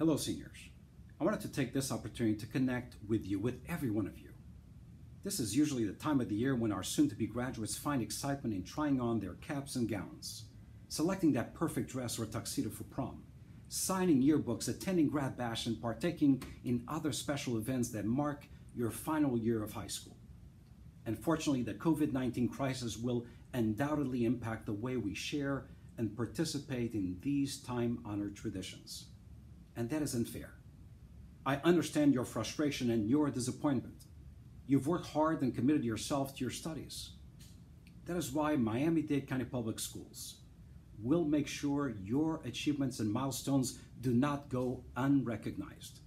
Hello, seniors. I wanted to take this opportunity to connect with you, with every one of you. This is usually the time of the year when our soon to be graduates find excitement in trying on their caps and gowns, selecting that perfect dress or tuxedo for prom, signing yearbooks, attending grad bash, and partaking in other special events that mark your final year of high school. Unfortunately, the COVID 19 crisis will undoubtedly impact the way we share and participate in these time honored traditions and that isn't fair. I understand your frustration and your disappointment. You've worked hard and committed yourself to your studies. That is why Miami-Dade County Public Schools will make sure your achievements and milestones do not go unrecognized.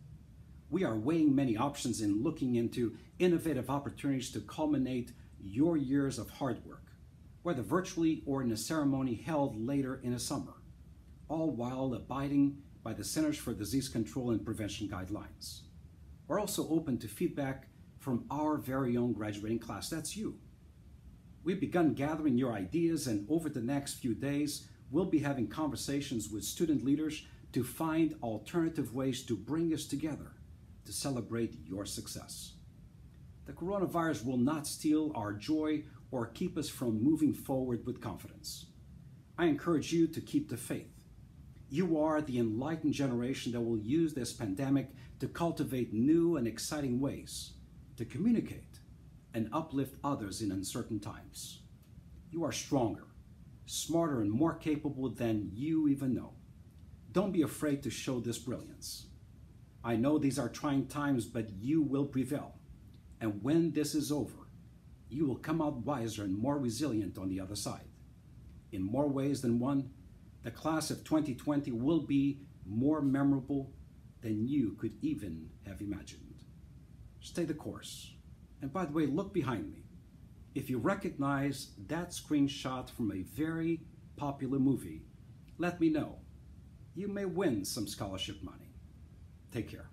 We are weighing many options and looking into innovative opportunities to culminate your years of hard work, whether virtually or in a ceremony held later in the summer, all while abiding by the Centers for Disease Control and Prevention guidelines. We're also open to feedback from our very own graduating class. That's you. We've begun gathering your ideas, and over the next few days, we'll be having conversations with student leaders to find alternative ways to bring us together to celebrate your success. The coronavirus will not steal our joy or keep us from moving forward with confidence. I encourage you to keep the faith you are the enlightened generation that will use this pandemic to cultivate new and exciting ways to communicate and uplift others in uncertain times. You are stronger, smarter, and more capable than you even know. Don't be afraid to show this brilliance. I know these are trying times, but you will prevail. And when this is over, you will come out wiser and more resilient on the other side. In more ways than one, the class of 2020 will be more memorable than you could even have imagined. Stay the course. And by the way, look behind me. If you recognize that screenshot from a very popular movie, let me know. You may win some scholarship money. Take care.